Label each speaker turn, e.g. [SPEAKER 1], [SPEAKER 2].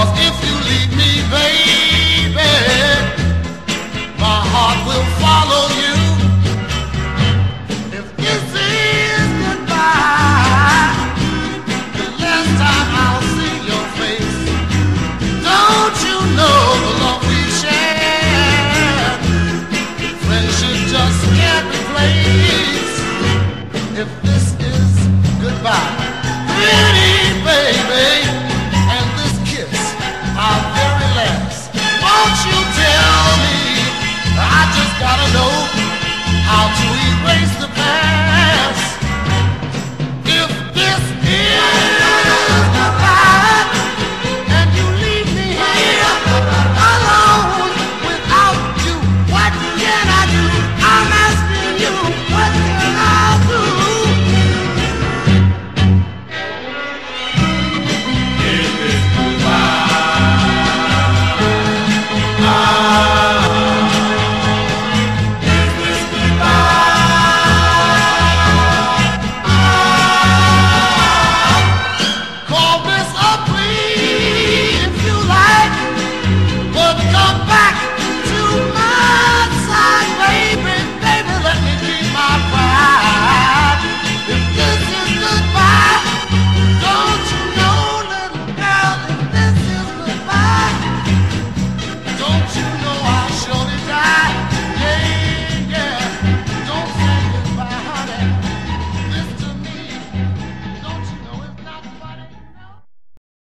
[SPEAKER 1] Cause if you leave me, baby, my heart will follow you. If this is goodbye, the last time I'll see your face, don't you know the love we share? Friendship just can't replace. If this is goodbye, pretty baby.